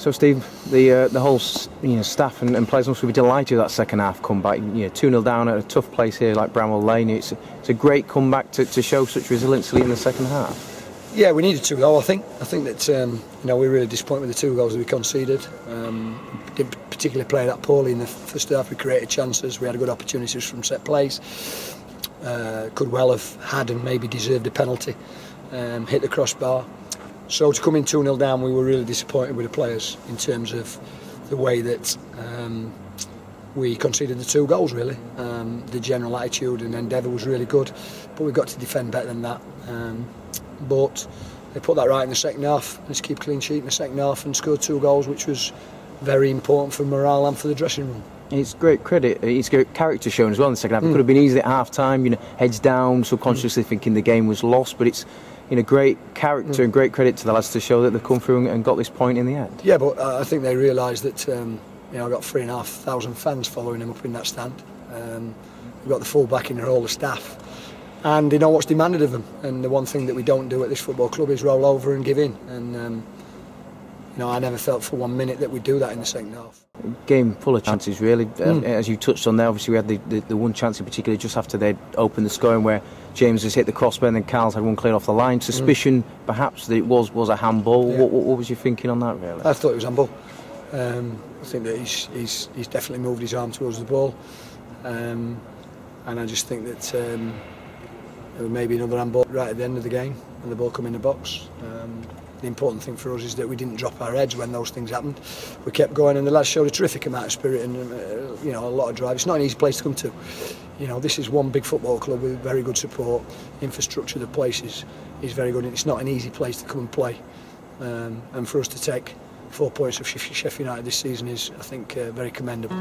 So, Steve, the uh, the whole you know, staff and, and players must be delighted with that second half comeback. You know, 2 0 down at a tough place here like Bramall Lane. It's, it's a great comeback to, to show such resilience in the second half. Yeah, we needed two goals. I think. I think that um, you know we were really disappointed with the two goals that we conceded. Um, didn't particularly play that poorly in the first half. We created chances. We had good opportunities from set plays. Uh, could well have had and maybe deserved a penalty. Um, hit the crossbar. So to come in 2 0 down, we were really disappointed with the players in terms of the way that um, we conceded the two goals, really. Um, the general attitude and endeavour was really good, but we've got to defend better than that. Um, but they put that right in the second half. Let's keep clean sheet in the second half and scored two goals, which was very important for morale and for the dressing room. It's great credit. It's great character shown as well in the second half. Mm. It could have been easily at half time, you know, heads down, subconsciously mm. thinking the game was lost, but it's you know, great character mm. and great credit to the lads to show that they've come through and got this point in the end. Yeah, but uh, I think they realised that um, you know I've got three and a half thousand fans following them up in that stand. Um, we've got the full backing of all the staff, and they know what's demanded of them. And the one thing that we don't do at this football club is roll over and give in. And um, know, I never felt for one minute that we'd do that in the second half. Game full of chances, really. Mm. as you touched on there, obviously we had the, the, the one chance in particular just after they'd opened the scoring where James has hit the crossbar and then Carl's had one cleared off the line. Suspicion, mm. perhaps, that it was was a handball. Yeah. What, what, what, was you thinking on that, really? I thought it was handball. Um, I think that he's, he's, he's definitely moved his arm towards the ball. Um, and I just think that um, there may be another handball right at the end of the game and the ball come in the box. Um, the important thing for us is that we didn't drop our heads when those things happened. We kept going, and the lads showed a terrific amount of spirit and uh, you know a lot of drive. It's not an easy place to come to. You know, this is one big football club with very good support. Infrastructure, the place is, is very good, and it's not an easy place to come and play. Um, and for us to take four points of Sheffield United this season is, I think, uh, very commendable.